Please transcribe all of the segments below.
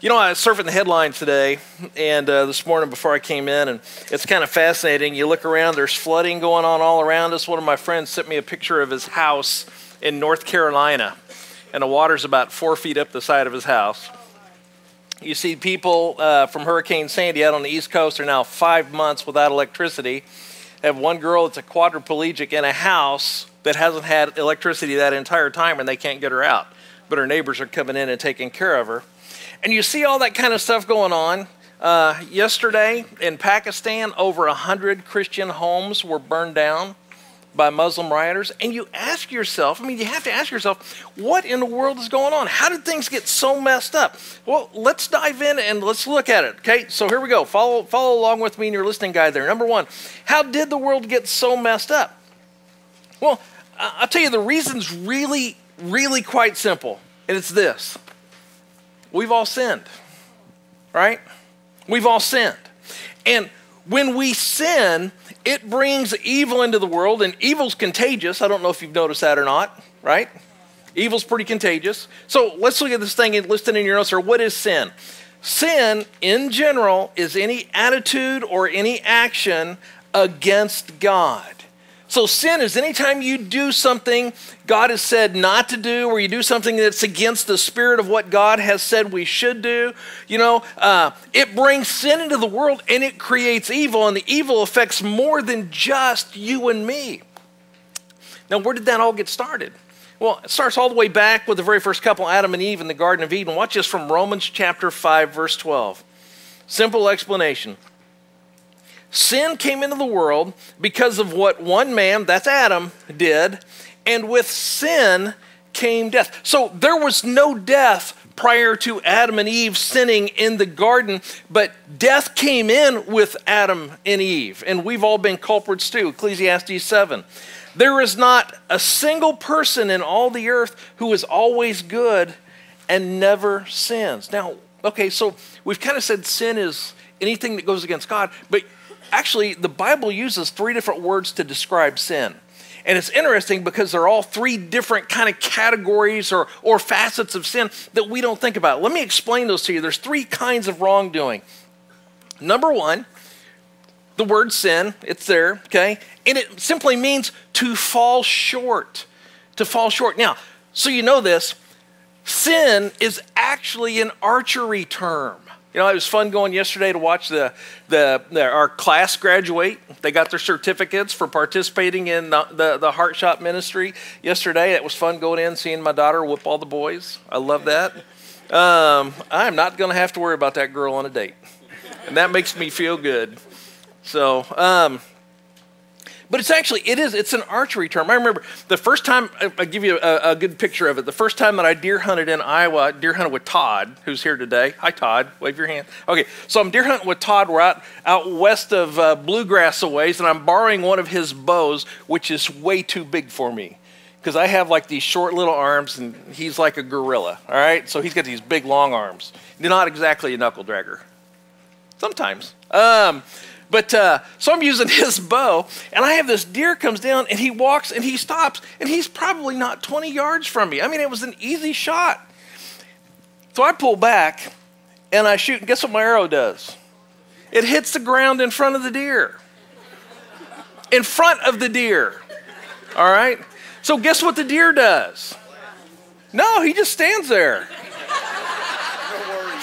You know, I was surfing the headlines today and uh, this morning before I came in, and it's kind of fascinating. You look around, there's flooding going on all around us. One of my friends sent me a picture of his house in North Carolina, and the water's about four feet up the side of his house. You see people uh, from Hurricane Sandy out on the East Coast are now five months without electricity. I have one girl that's a quadriplegic in a house that hasn't had electricity that entire time, and they can't get her out. But her neighbors are coming in and taking care of her. And you see all that kind of stuff going on. Uh, yesterday in Pakistan, over 100 Christian homes were burned down by Muslim rioters. And you ask yourself, I mean, you have to ask yourself, what in the world is going on? How did things get so messed up? Well, let's dive in and let's look at it. Okay, so here we go. Follow, follow along with me in your listening guide there. Number one, how did the world get so messed up? Well, I'll tell you, the reason's really, really quite simple. And it's this We've all sinned, right? We've all sinned. And when we sin, it brings evil into the world, and evil's contagious. I don't know if you've noticed that or not, right? Evil's pretty contagious. So let's look at this thing listed in your notes here. What is sin? Sin, in general, is any attitude or any action against God. So, sin is anytime you do something God has said not to do, or you do something that's against the spirit of what God has said we should do, you know, uh, it brings sin into the world and it creates evil, and the evil affects more than just you and me. Now, where did that all get started? Well, it starts all the way back with the very first couple, Adam and Eve, in the Garden of Eden. Watch this from Romans chapter 5, verse 12. Simple explanation. Sin came into the world because of what one man, that's Adam, did, and with sin came death. So there was no death prior to Adam and Eve sinning in the garden, but death came in with Adam and Eve, and we've all been culprits too. Ecclesiastes 7. There is not a single person in all the earth who is always good and never sins. Now, okay, so we've kind of said sin is anything that goes against God, but actually, the Bible uses three different words to describe sin. And it's interesting because they're all three different kind of categories or, or facets of sin that we don't think about. Let me explain those to you. There's three kinds of wrongdoing. Number one, the word sin, it's there, okay? And it simply means to fall short. To fall short. Now, so you know this, sin is actually an archery term. You know, it was fun going yesterday to watch the, the, the, our class graduate. They got their certificates for participating in the, the, the Heart Shop ministry yesterday. It was fun going in, seeing my daughter whip all the boys. I love that. Um, I'm not going to have to worry about that girl on a date. And that makes me feel good. So, um, but it's actually, it is, it's an archery term. I remember the first time, I'll give you a, a, good picture of it. The first time that I deer hunted in Iowa, deer hunted with Todd, who's here today. Hi, Todd. Wave your hand. Okay, so I'm deer hunting with Todd. We're out, out west of uh, Blue Grass a ways, and I'm borrowing one of his bows, which is way too big for me. Because I have like these short little arms, and he's like a gorilla, all right? So he's got these big, long arms. They're Not exactly a knuckle dragger. Sometimes. Um, but uh, so I'm using his bow, and I have this deer comes down, and he walks and he stops, and he's probably not 20 yards from me. I mean, it was an easy shot. So I pull back, and I shoot, and guess what my arrow does? It hits the ground in front of the deer. In front of the deer. All right? So guess what the deer does? No, he just stands there.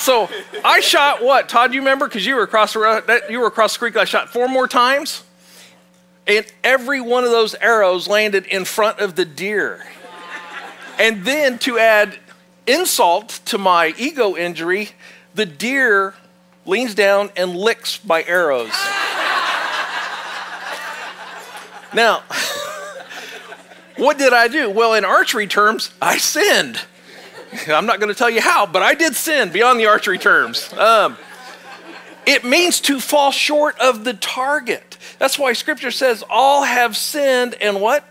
So I shot what? Todd, you remember? Because you were across the road, you were across the creek. I shot four more times, and every one of those arrows landed in front of the deer. And then to add insult to my ego injury, the deer leans down and licks my arrows. now, what did I do? Well, in archery terms, I sinned. I'm not going to tell you how, but I did sin beyond the archery terms. Um, it means to fall short of the target. That's why scripture says all have sinned and what?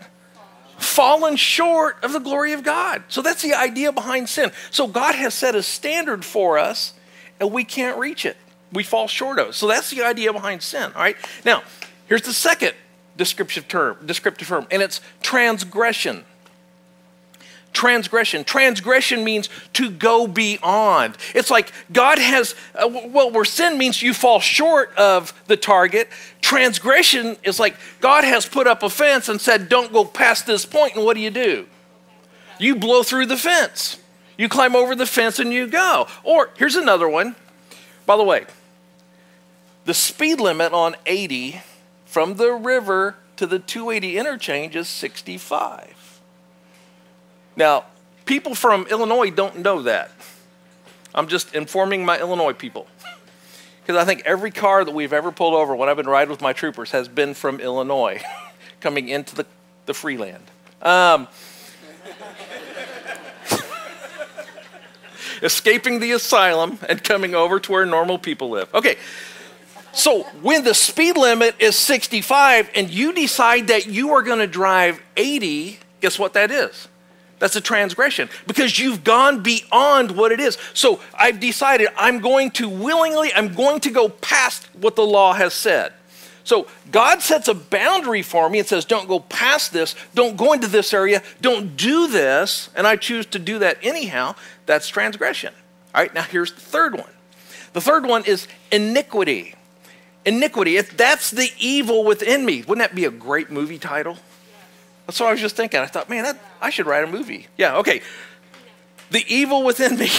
Fallen short of the glory of God. So that's the idea behind sin. So God has set a standard for us and we can't reach it. We fall short of it. So that's the idea behind sin. All right. Now, here's the second descriptive term, descriptive term, and it's transgression. Transgression. Transgression means to go beyond. It's like God has, uh, well, where sin means you fall short of the target, transgression is like God has put up a fence and said, don't go past this point, and what do you do? You blow through the fence. You climb over the fence and you go. Or here's another one. By the way, the speed limit on 80 from the river to the 280 interchange is 65. Now, people from Illinois don't know that. I'm just informing my Illinois people. Because I think every car that we've ever pulled over when I've been riding with my troopers has been from Illinois coming into the, the free land. Um, escaping the asylum and coming over to where normal people live. Okay, so when the speed limit is 65 and you decide that you are going to drive 80, guess what that is? That's a transgression because you've gone beyond what it is. So I've decided I'm going to willingly, I'm going to go past what the law has said. So God sets a boundary for me and says, don't go past this, don't go into this area, don't do this, and I choose to do that anyhow. That's transgression. All right, now here's the third one. The third one is iniquity. Iniquity, if that's the evil within me, wouldn't that be a great movie title? That's what I was just thinking. I thought, man, that, I should write a movie. Yeah, okay. The evil within me.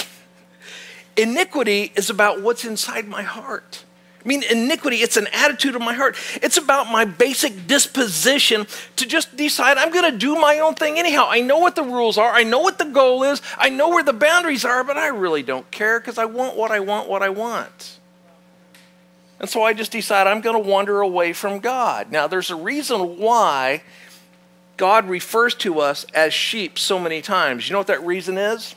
Iniquity is about what's inside my heart. I mean, iniquity, it's an attitude of my heart. It's about my basic disposition to just decide I'm going to do my own thing anyhow. I know what the rules are, I know what the goal is, I know where the boundaries are, but I really don't care because I want what I want, what I want. And so I just decide I'm going to wander away from God. Now, there's a reason why God refers to us as sheep so many times. You know what that reason is?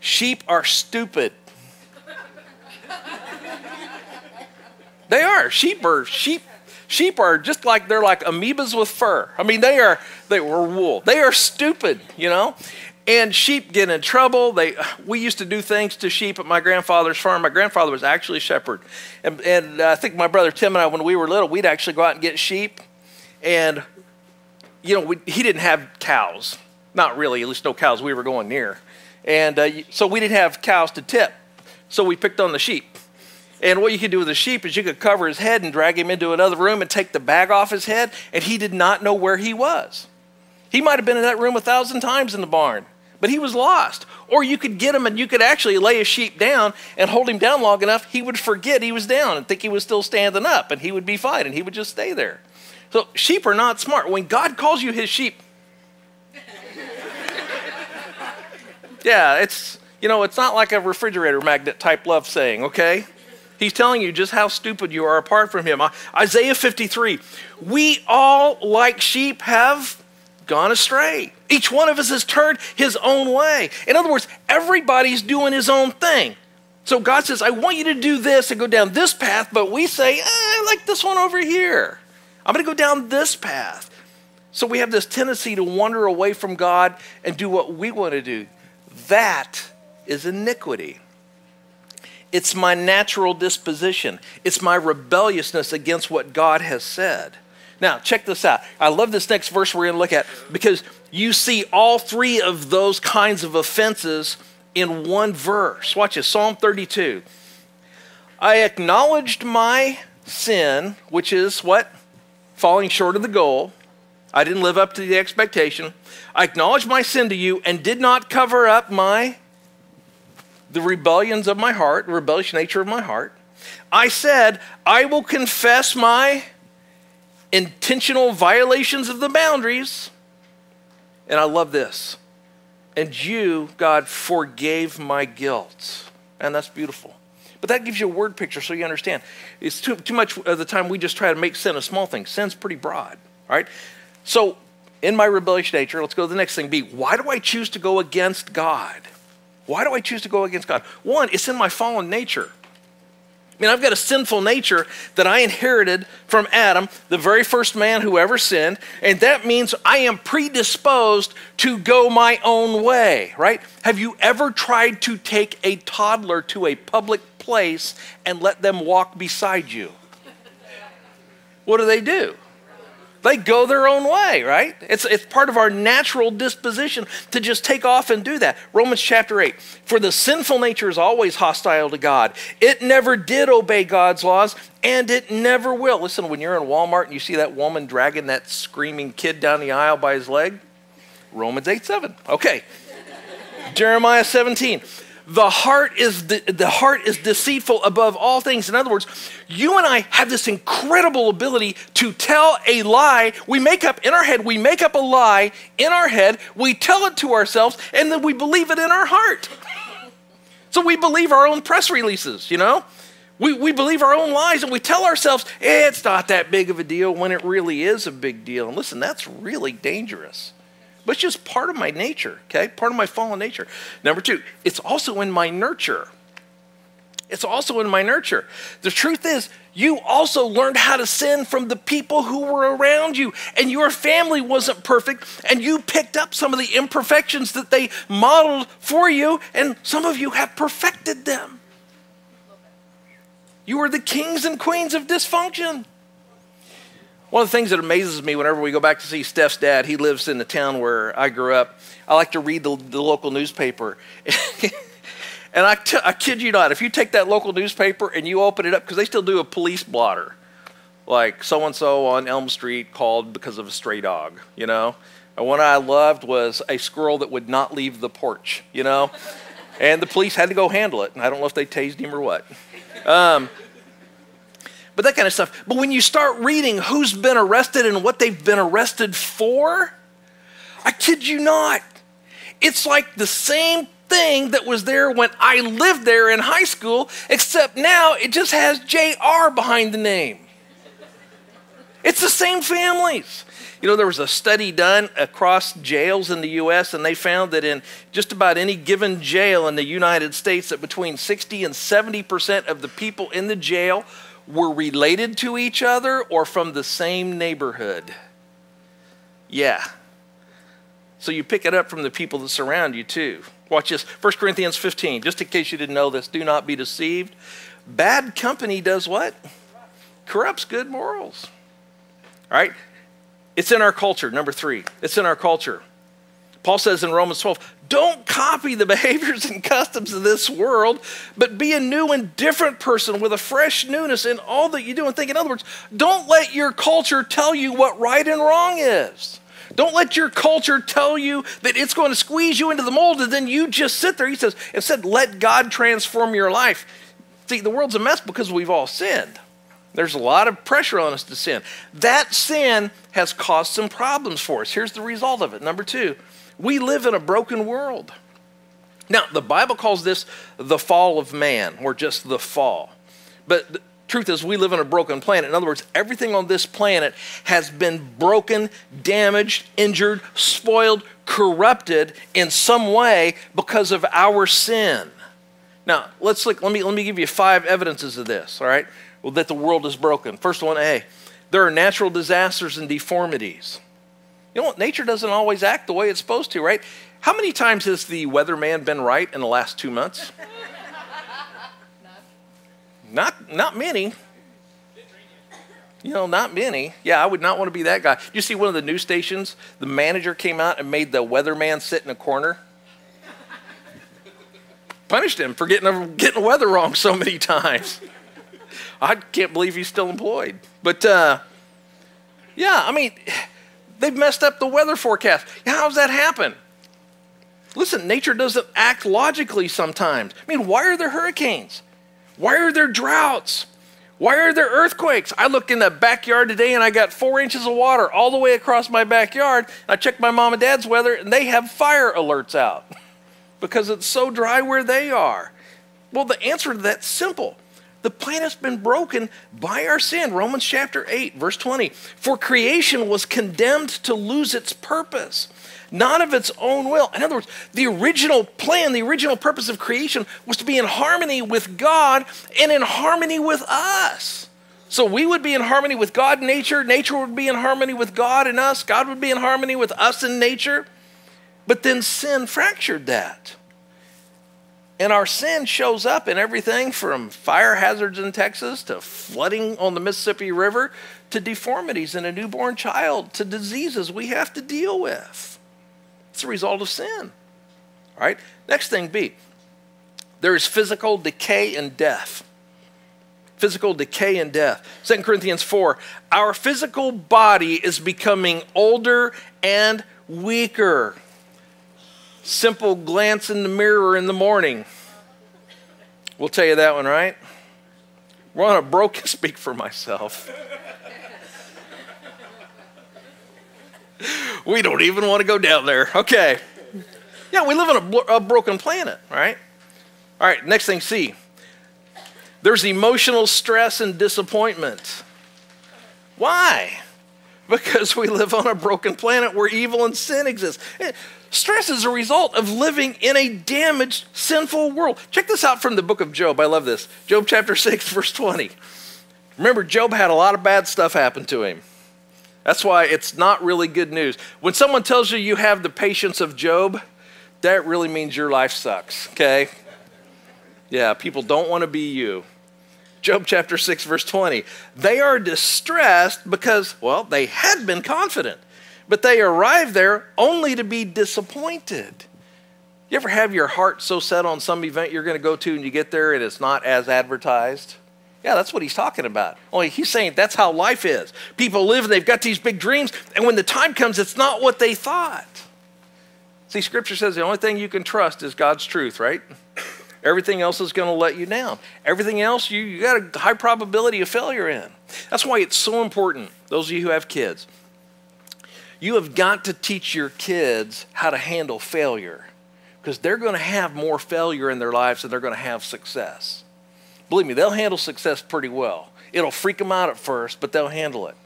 Sheep are stupid. They are. Sheep are sheep. Sheep are just like they're like amoebas with fur. I mean, they are they were wool. They are stupid, you know. And sheep get in trouble. They we used to do things to sheep at my grandfather's farm. My grandfather was actually a shepherd, and, and uh, I think my brother Tim and I, when we were little, we'd actually go out and get sheep, and you know we, he didn't have cows, not really, at least no cows we were going near, and uh, so we didn't have cows to tip, so we picked on the sheep. And what you could do with a sheep is you could cover his head and drag him into another room and take the bag off his head, and he did not know where he was. He might have been in that room a thousand times in the barn, but he was lost. Or you could get him and you could actually lay a sheep down and hold him down long enough, he would forget he was down and think he was still standing up, and he would be fine and he would just stay there. So sheep are not smart. When God calls you his sheep, yeah, it's you know, it's not like a refrigerator magnet type love saying, okay? He's telling you just how stupid you are apart from him. Isaiah 53 We all, like sheep, have gone astray. Each one of us has turned his own way. In other words, everybody's doing his own thing. So God says, I want you to do this and go down this path, but we say, eh, I like this one over here. I'm going to go down this path. So we have this tendency to wander away from God and do what we want to do. That is iniquity. It's my natural disposition. It's my rebelliousness against what God has said. Now, check this out. I love this next verse we're going to look at because you see all three of those kinds of offenses in one verse. Watch this Psalm 32. I acknowledged my sin, which is what? Falling short of the goal. I didn't live up to the expectation. I acknowledged my sin to you and did not cover up my the rebellions of my heart, the rebellious nature of my heart. I said, I will confess my intentional violations of the boundaries. And I love this. And you, God, forgave my guilt. And that's beautiful. But that gives you a word picture so you understand. It's too, too much of the time we just try to make sin a small thing. Sin's pretty broad. Right? So, in my rebellious nature, let's go to the next thing. B, why do I choose to go against God? Why do I choose to go against God? One, it's in my fallen nature. I mean, I've got a sinful nature that I inherited from Adam, the very first man who ever sinned, and that means I am predisposed to go my own way, right? Have you ever tried to take a toddler to a public place and let them walk beside you? What do they do? They go their own way, right? It's, it's part of our natural disposition to just take off and do that. Romans chapter 8. For the sinful nature is always hostile to God. It never did obey God's laws, and it never will. Listen, when you're in Walmart and you see that woman dragging that screaming kid down the aisle by his leg, Romans 8 7. Okay. Jeremiah 17 the heart is de- the heart is deceitful above all things. In other words you and i have this incredible ability to tell a lie. We make up in our head we make up a lie in our head we tell it to ourselves and then we believe it in our heart. So we believe our own press releases you know? We, we believe our own lies and we tell ourselves eh, it's not that big of a deal when it really is a big deal. And listen that's really dangerous but it's just part of my nature, okay? Part of my fallen nature. Number two, it's also in my nurture. It's also in my nurture. The truth is, you also learned how to sin from the people who were around you, and your family wasn't perfect, and you picked up some of the imperfections that they modeled for you, and some of you have perfected them. You are the kings and queens of dysfunction. One of the things that amazes me whenever we go back to see Steph's dad, he lives in the town where I grew up. I like to read the, the local newspaper. and I, kid you not, if you take that local newspaper and you open it up, because they still do a police blotter, like so and so on Elm Street called because of a stray dog, you know? And one I loved was a squirrel that would not leave the porch, you know? and the police had to go handle it. And I don't know if they tased him or what. Um, but that kind of stuff. But when you start reading who's been arrested and what they've been arrested for, I kid you not, it's like the same thing that was there when I lived there in high school, except now it just has JR behind the name. It's the same families. You know, there was a study done across jails in the U.S., and they found that in just about any given jail in the United States, that between 60 and 70 percent of the people in the jail were related to each other or from the same neighborhood. Yeah. So you pick it up from the people that surround you too. Watch this 1 Corinthians 15, just in case you didn't know this, do not be deceived. Bad company does what? Corrupts good morals. All right? It's in our culture, number three. It's in our culture. Paul says in Romans 12, don't copy the behaviors and customs of this world, but be a new and different person with a fresh newness in all that you do and think. In other words, don't let your culture tell you what right and wrong is. Don't let your culture tell you that it's going to squeeze you into the mold and then you just sit there. He says, instead, let God transform your life. See, the world's a mess because we've all sinned. There's a lot of pressure on us to sin. That sin has caused some problems for us. Here's the result of it. Number two, we live in a broken world. Now, the Bible calls this the fall of man, or just the fall. But the truth is, we live on a broken planet. In other words, everything on this planet has been broken, damaged, injured, spoiled, corrupted in some way because of our sin. Now, let's look, let me, let me give you five evidences of this, all right? Well, that the world is broken. First one, A, there are natural disasters and deformities. You know what? Nature doesn't always act the way it's supposed to, right? How many times has the weatherman been right in the last two months? not, not many. You know, not many. Yeah, I would not want to be that guy. You see one of the news stations, the manager came out and made the weatherman sit in a corner. Punished him for getting, getting the weather wrong so many times. I can't believe he's still employed. But uh, yeah, I mean, They've messed up the weather forecast. How does that happen? Listen, nature doesn't act logically sometimes. I mean, why are there hurricanes? Why are there droughts? Why are there earthquakes? I looked in the backyard today and I got four inches of water all the way across my backyard. I checked my mom and dad's weather and they have fire alerts out because it's so dry where they are. Well, the answer to that's simple. The planet's been broken by our sin. Romans chapter 8, verse 20. For creation was condemned to lose its purpose, not of its own will. In other words, the original plan, the original purpose of creation was to be in harmony with God and in harmony with us. So we would be in harmony with God and nature, nature would be in harmony with God and us, God would be in harmony with us and nature. But then sin fractured that. And our sin shows up in everything from fire hazards in Texas to flooding on the Mississippi River to deformities in a newborn child to diseases we have to deal with. It's a result of sin. All right? Next thing B there is physical decay and death. Physical decay and death. 2 Corinthians 4 Our physical body is becoming older and weaker simple glance in the mirror in the morning. We'll tell you that one, right? We're on a broken speak for myself. we don't even want to go down there. Okay. Yeah, we live on a, a broken planet, right? All right, next thing, C. There's emotional stress and disappointment. Why? Because we live on a broken planet where evil and sin exist. Eh, Stress is a result of living in a damaged, sinful world. Check this out from the book of Job. I love this. Job chapter 6, verse 20. Remember, Job had a lot of bad stuff happen to him. That's why it's not really good news. When someone tells you you have the patience of Job, that really means your life sucks, okay? Yeah, people don't want to be you. Job chapter 6, verse 20. They are distressed because, well, they had been confident but they arrive there only to be disappointed. You ever have your heart so set on some event you're going to go to and you get there and it's not as advertised? Yeah, that's what he's talking about. Only he's saying that's how life is. People live and they've got these big dreams, and when the time comes, it's not what they thought. See, Scripture says the only thing you can trust is God's truth, right? Everything else is going to let you down. Everything else, you, you got a high probability of failure in. That's why it's so important, those of you who have kids, you have got to teach your kids how to handle failure because they're going to have more failure in their lives than they're going to have success. Believe me, they'll handle success pretty well. It'll freak them out at first, but they'll handle it.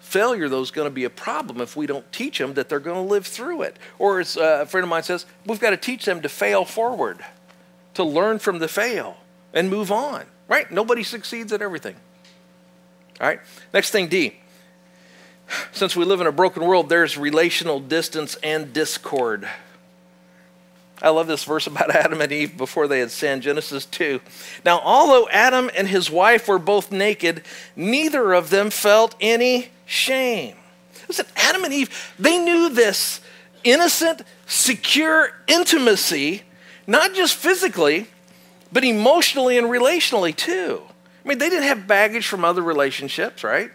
Failure, though, is going to be a problem if we don't teach them that they're going to live through it. Or, as uh, a friend of mine says, we've got to teach them to fail forward, to learn from the fail and move on, right? Nobody succeeds at everything. All right, next thing, D since we live in a broken world, there's relational distance and discord. I love this verse about Adam and Eve before they had sinned, Genesis 2. Now, although Adam and his wife were both naked, neither of them felt any shame. Listen, Adam and Eve, they knew this innocent, secure intimacy, not just physically, but emotionally and relationally too. I mean, they didn't have baggage from other relationships, right?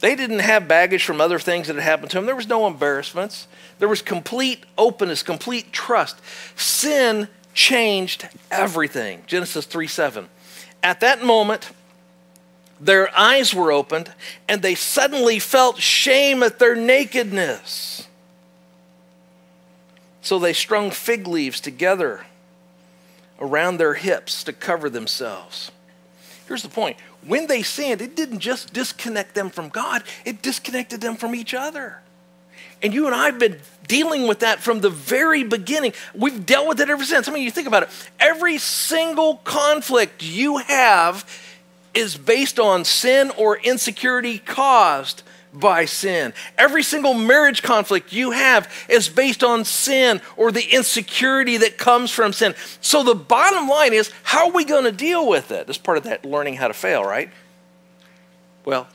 They didn't have baggage from other things that had happened to them. There was no embarrassments. There was complete openness, complete trust. Sin changed everything. Genesis 3 7. At that moment, their eyes were opened and they suddenly felt shame at their nakedness. So they strung fig leaves together around their hips to cover themselves. Here's the point when they sinned, it didn't just disconnect them from God, it disconnected them from each other. And you and I have been dealing with that from the very beginning. We've dealt with it ever since. I mean, you think about it. Every single conflict you have is based on sin or insecurity caused by sin. Every single marriage conflict you have is based on sin or the insecurity that comes from sin. So the bottom line is how are we going to deal with it? As part of that learning how to fail, right? Well,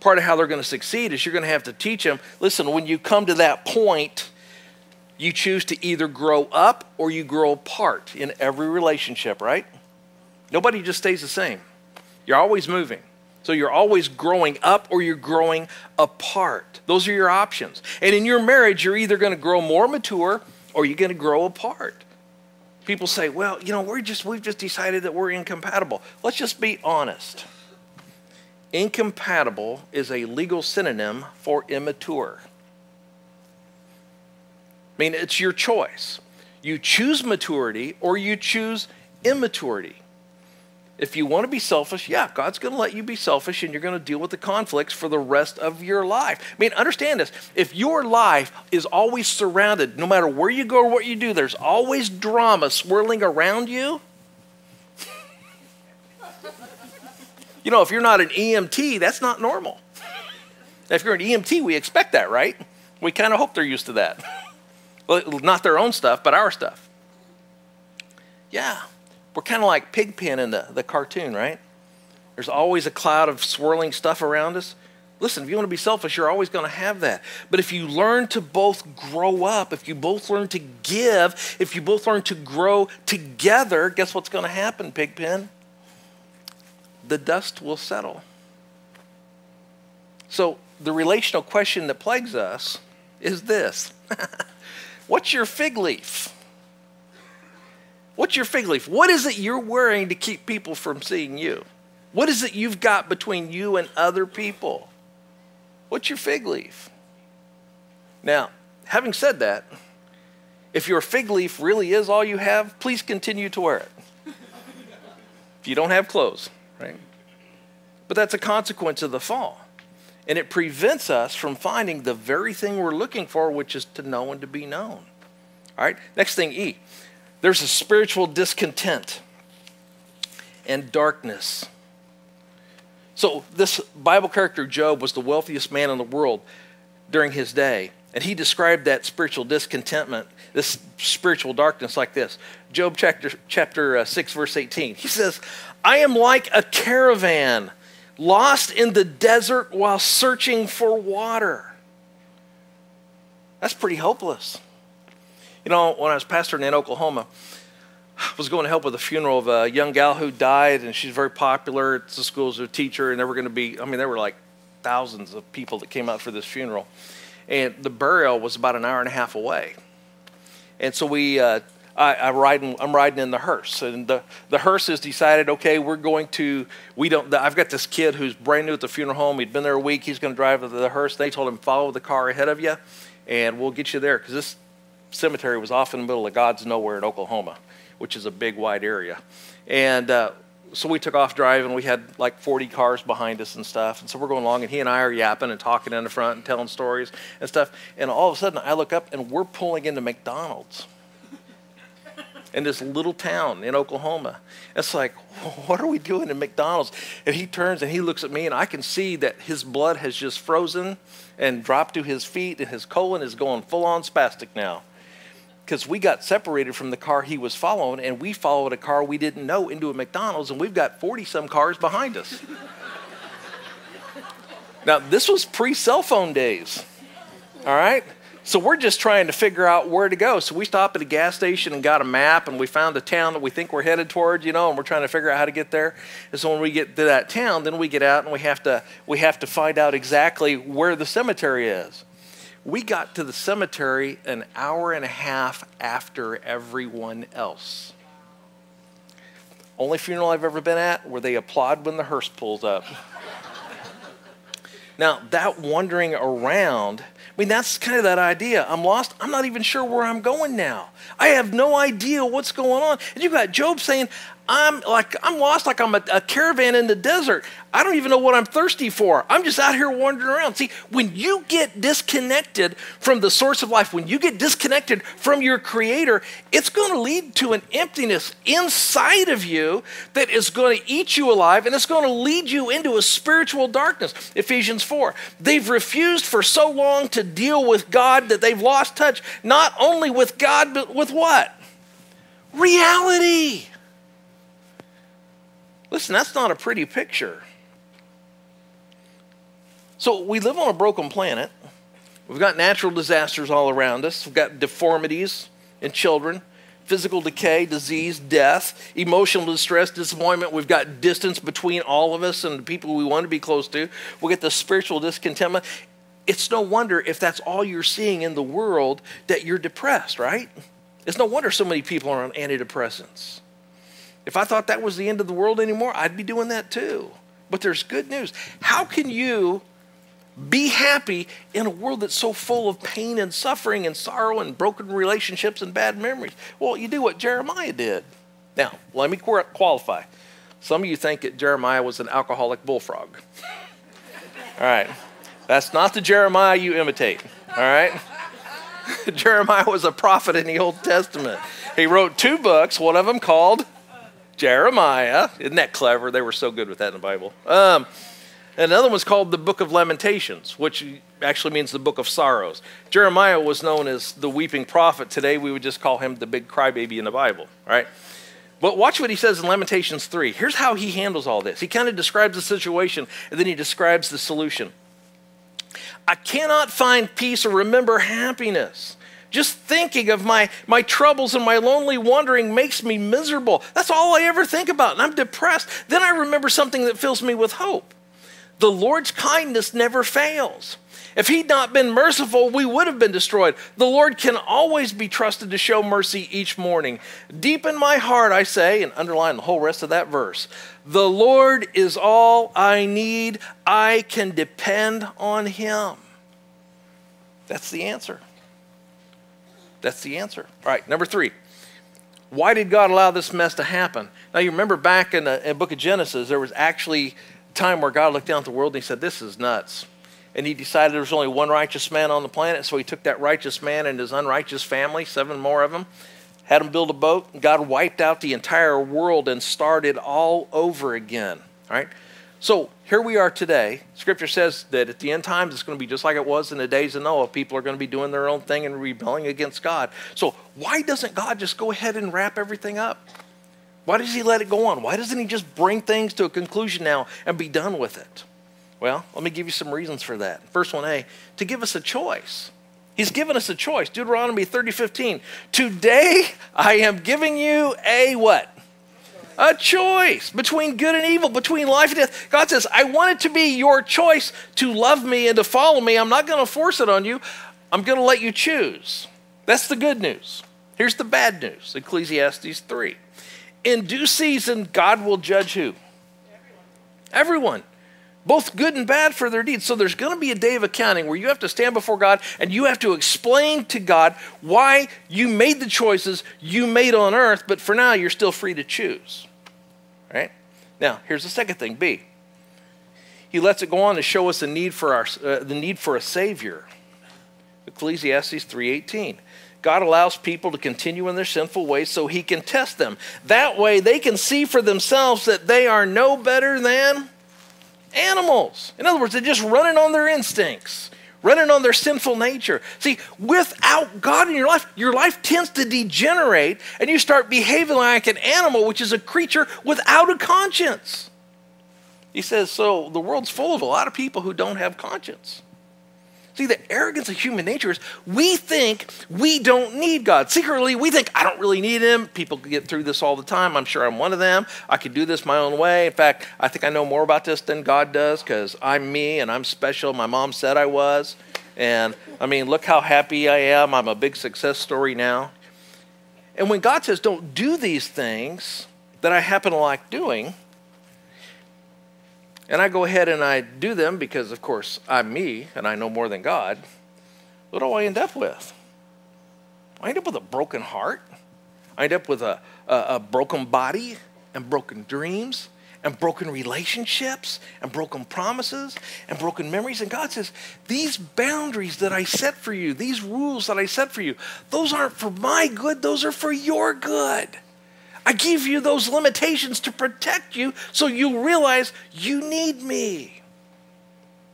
part of how they're going to succeed is you're going to have to teach them listen, when you come to that point, you choose to either grow up or you grow apart in every relationship, right? Nobody just stays the same. You're always moving. So you're always growing up or you're growing apart. Those are your options. And in your marriage, you're either going to grow more mature or you're going to grow apart. People say, well, you know, we're just, we've just decided that we're incompatible. Let's just be honest. Incompatible is a legal synonym for immature. I mean, it's your choice. You choose maturity or you choose immaturity. If you want to be selfish, yeah, God's going to let you be selfish and you're going to deal with the conflicts for the rest of your life. I mean, understand this. If your life is always surrounded, no matter where you go or what you do, there's always drama swirling around you. you know, if you're not an EMT, that's not normal. If you're an EMT, we expect that, right? We kind of hope they're used to that. well, not their own stuff, but our stuff. Yeah. We're kind of like Pigpen in the, the cartoon, right? There's always a cloud of swirling stuff around us. Listen, if you want to be selfish, you're always going to have that. But if you learn to both grow up, if you both learn to give, if you both learn to grow together, guess what's going to happen, Pigpen? The dust will settle. So, the relational question that plagues us is this What's your fig leaf? What's your fig leaf? What is it you're wearing to keep people from seeing you? What is it you've got between you and other people? What's your fig leaf? Now, having said that, if your fig leaf really is all you have, please continue to wear it. if you don't have clothes, right? But that's a consequence of the fall. And it prevents us from finding the very thing we're looking for, which is to know and to be known. All right, next thing, E. There's a spiritual discontent and darkness. So, this Bible character, Job, was the wealthiest man in the world during his day. And he described that spiritual discontentment, this spiritual darkness, like this Job chapter, chapter uh, 6, verse 18. He says, I am like a caravan lost in the desert while searching for water. That's pretty hopeless. You know, when I was pastoring in Oklahoma, I was going to help with the funeral of a young gal who died, and she's very popular at the school as a teacher, and there were going to be, I mean, there were like thousands of people that came out for this funeral. And the burial was about an hour and a half away. And so we, uh, I, I riding, I'm riding in the hearse, and the, the hearse has decided, okay, we're going to, we don't, I've got this kid who's brand new at the funeral home. He'd been there a week. He's going to drive the hearse. They told him, follow the car ahead of you, and we'll get you there, because this cemetery was off in the middle of God's nowhere in Oklahoma, which is a big, wide area. And uh, so we took off driving. We had like 40 cars behind us and stuff. And so we're going along, and he and I are yapping and talking in the front and telling stories and stuff. And all of a sudden, I look up, and we're pulling into McDonald's in this little town in Oklahoma. It's like, what are we doing in McDonald's? And he turns and he looks at me, and I can see that his blood has just frozen and dropped to his feet, and his colon is going full on spastic now because we got separated from the car he was following and we followed a car we didn't know into a McDonald's and we've got 40 some cars behind us. now, this was pre cell phone days, all right? So we're just trying to figure out where to go. So we stopped at a gas station and got a map and we found a town that we think we're headed towards, you know, and we're trying to figure out how to get there. And so when we get to that town, then we get out and we have to we have to find out exactly where the cemetery is. We got to the cemetery an hour and a half after everyone else. Only funeral I've ever been at where they applaud when the hearse pulls up. now, that wandering around, I mean, that's kind of that idea. I'm lost. I'm not even sure where I'm going now. I have no idea what's going on. And you've got Job saying, I'm like I'm lost like I'm a, a, caravan in the desert. I don't even know what I'm thirsty for. I'm just out here wandering around. See, when you get disconnected from the source of life, when you get disconnected from your creator, it's going to lead to an emptiness inside of you that is going to eat you alive and it's going to lead you into a spiritual darkness. Ephesians 4. They've refused for so long to deal with God that they've lost touch not only with God but with what? Reality. Listen, that's not a pretty picture. So we live on a broken planet. We've got natural disasters all around us. We've got deformities in children, physical decay, disease, death, emotional distress, disappointment. We've got distance between all of us and the people we want to be close to. We get the spiritual discontentment. It's no wonder if that's all you're seeing in the world that you're depressed, right? It's no wonder so many people are on antidepressants. If I thought that was the end of the world anymore, I'd be doing that too. But there's good news. How can you be happy in a world that's so full of pain and suffering and sorrow and broken relationships and bad memories? Well, you do what Jeremiah did. Now, let me qualify. Some of you think that Jeremiah was an alcoholic bullfrog. all right. That's not the Jeremiah you imitate. All right. Jeremiah was a prophet in the Old Testament. He wrote two books, one of them called Jeremiah. Isn't that clever? They were so good with that in the Bible. Um, another one's called the Book of Lamentations, which actually means the Book of Sorrows. Jeremiah was known as the weeping prophet. Today we would just call him the big crybaby in the Bible, right? But watch what he says in Lamentations 3. Here's how he handles all this. He kind of describes the situation and then he describes the solution. I cannot find peace or remember happiness. Just thinking of my, my troubles and my lonely wandering makes me miserable. That's all I ever think about, and I'm depressed. Then I remember something that fills me with hope. The Lord's kindness never fails. If he'd not been merciful, we would have been destroyed. The Lord can always be trusted to show mercy each morning. Deep in my heart, I say, and underline the whole rest of that verse The Lord is all I need. I can depend on him. That's the answer. That's the answer. All right, number three. Why did God allow this mess to happen? Now, you remember back in the, in the book of Genesis, there was actually a time where God looked down at the world and he said, This is nuts and he decided there was only one righteous man on the planet, so he took that righteous man and his unrighteous family, seven more of them, had them build a boat, and God wiped out the entire world and started all over again. All right? So here we are today. Scripture says that at the end times it's going to be just like it was in the days of Noah. People are going to be doing their own thing and rebelling against God. So why doesn't God just go ahead and wrap everything up? Why does he let it go on? Why doesn't he just bring things to a conclusion now and be done with it? Well, let me give you some reasons for that. First one, A, to give us a choice. He's given us a choice. Deuteronomy 30, 15. Today I am giving you a what? A choice between good and evil, between life and death. God says, I want it to be your choice to love me and to follow me. I'm not going to force it on you. I'm going to let you choose. That's the good news. Here's the bad news Ecclesiastes 3. In due season, God will judge who? Everyone. Everyone both good and bad for their deeds. So there's going to be a day of accounting where you have to stand before God and you have to explain to God why you made the choices you made on earth, but for now you're still free to choose. Right? Now, here's the second thing, B. He lets it go on to show us the need for our uh, the need for a savior. Ecclesiastes 3:18. God allows people to continue in their sinful ways so he can test them. That way they can see for themselves that they are no better than animals. In other words, they're just running on their instincts, running on their sinful nature. See, without God in your life, your life tends to degenerate and you start behaving like an animal, which is a creature without a conscience. He says, so the world's full of a lot of people who don't have conscience. See, the arrogance of human nature is we think we don't need God. Secretly, we think I don't really need Him. People get through this all the time. I'm sure I'm one of them. I could do this my own way. In fact, I think I know more about this than God does because I'm me and I'm special. My mom said I was. And I mean, look how happy I am. I'm a big success story now. And when God says, don't do these things that I happen to like doing, and I go ahead and I do them because, of course, I'm me and I know more than God. What do I end up with? I end up with a broken heart. I end up with a, a, a broken body and broken dreams and broken relationships and broken promises and broken memories. And God says, These boundaries that I set for you, these rules that I set for you, those aren't for my good, those are for your good. I give you those limitations to protect you so you realize you need me.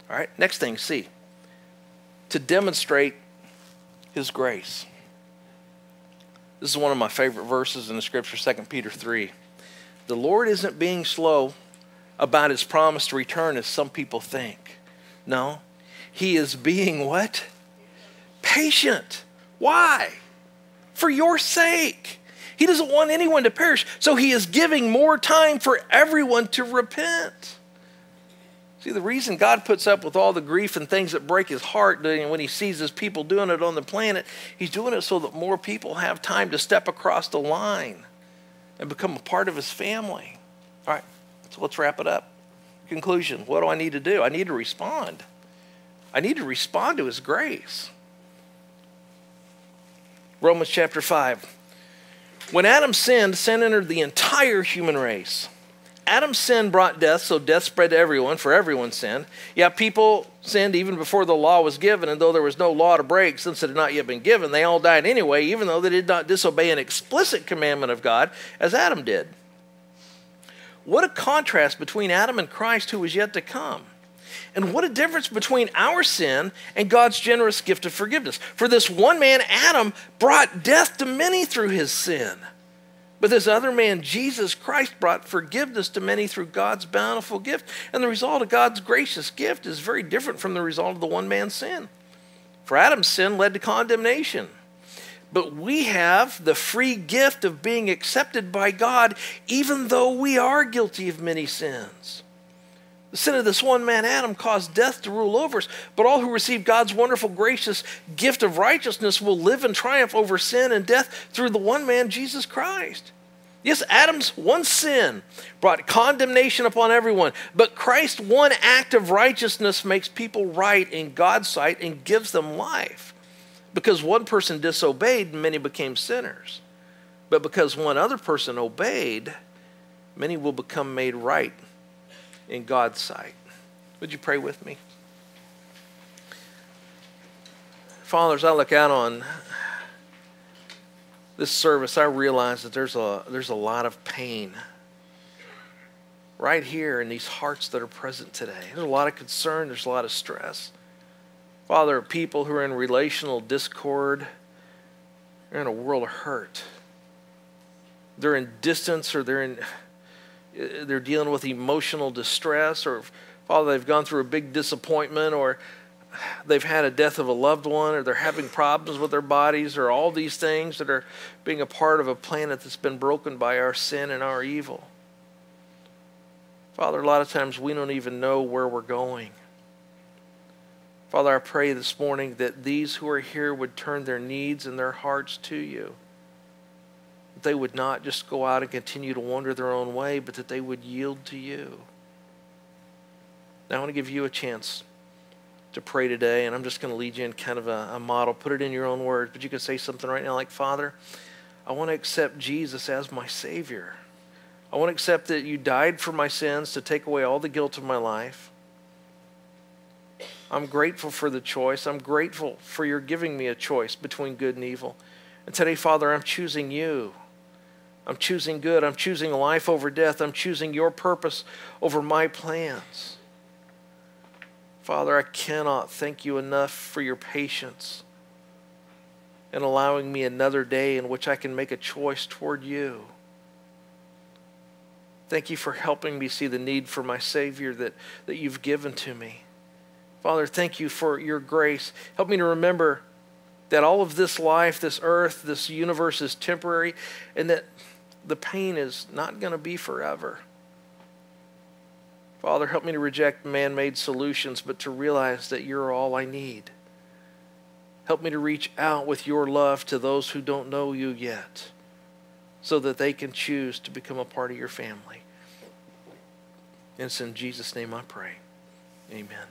All right, next thing, C. To demonstrate his grace. This is one of my favorite verses in the scripture, 2 Peter 3. The Lord isn't being slow about his promise to return as some people think. No, he is being what? Patient. Why? For your sake. He doesn't want anyone to perish, so he is giving more time for everyone to repent. See, the reason God puts up with all the grief and things that break his heart when he sees his people doing it on the planet, he's doing it so that more people have time to step across the line and become a part of his family. All right, so let's wrap it up. Conclusion What do I need to do? I need to respond. I need to respond to his grace. Romans chapter 5. When Adam sinned, sin entered the entire human race. Adam's sin brought death, so death spread to everyone, for everyone sinned. Yet people sinned even before the law was given, and though there was no law to break since it had not yet been given, they all died anyway, even though they did not disobey an explicit commandment of God, as Adam did. What a contrast between Adam and Christ, who was yet to come. And what a difference between our sin and God's generous gift of forgiveness. For this one man, Adam, brought death to many through his sin. But this other man, Jesus Christ, brought forgiveness to many through God's bountiful gift. And the result of God's gracious gift is very different from the result of the one man's sin. For Adam's sin led to condemnation. But we have the free gift of being accepted by God, even though we are guilty of many sins. The sin of this one man, Adam, caused death to rule over us, but all who receive God's wonderful, gracious gift of righteousness will live in triumph over sin and death through the one man, Jesus Christ. Yes, Adam's one sin brought condemnation upon everyone, but Christ's one act of righteousness makes people right in God's sight and gives them life. Because one person disobeyed, many became sinners. But because one other person obeyed, many will become made right in God's sight. Would you pray with me? Father, as I look out on this service, I realize that there's a, there's a lot of pain right here in these hearts that are present today. There's a lot of concern, there's a lot of stress. Father, people who are in relational discord, they're in a world of hurt. They're in distance or they're in Uh, they're dealing with emotional distress, or Father, they've gone through a big disappointment, or they've had a death of a loved one, or they're having problems with their bodies, or all these things that are being a part of a planet that's been broken by our sin and our evil. Father, a lot of times we don't even know where we're going. Father, I pray this morning that these who are here would turn their needs and their hearts to you they would not just go out and continue to wander their own way, but that they would yield to you. Now, I want to give you a chance to pray today, and I'm just going to lead you in kind of a, a model. Put it in your own words, but you can say something right now like, Father, I want to accept Jesus as my Savior. I want to accept that you died for my sins to take away all the guilt of my life. I'm grateful for the choice. I'm grateful for your giving me a choice between good and evil. And today, Father, I'm choosing you. I'm choosing good. I'm choosing life over death. I'm choosing your purpose over my plans. Father, I cannot thank you enough for your patience and allowing me another day in which I can make a choice toward you. Thank you for helping me see the need for my Savior that, that you've given to me. Father, thank you for your grace. Help me to remember that all of this life, this earth, this universe is temporary, and that the pain is not going to be forever. Father, help me to reject man made solutions, but to realize that you're all I need. Help me to reach out with your love to those who don't know you yet so that they can choose to become a part of your family. And it's in Jesus' name I pray. Amen.